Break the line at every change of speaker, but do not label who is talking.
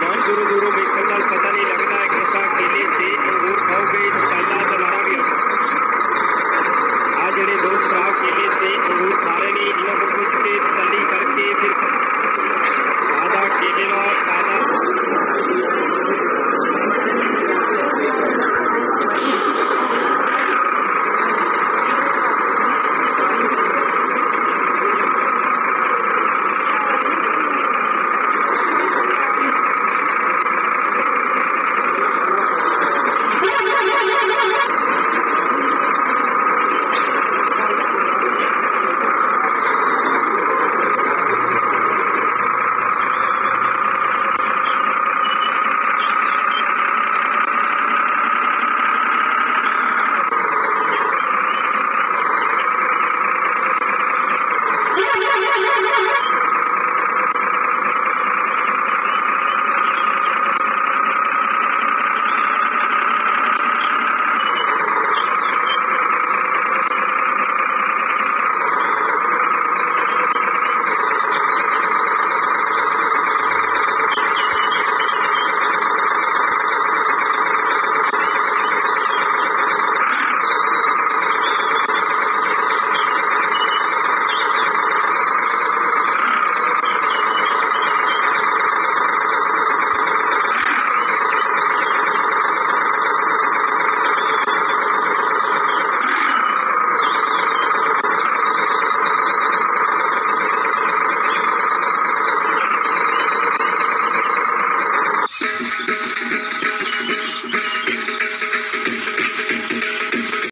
बहुत दूरों दूरों में पता नहीं लगता है कृपा केले से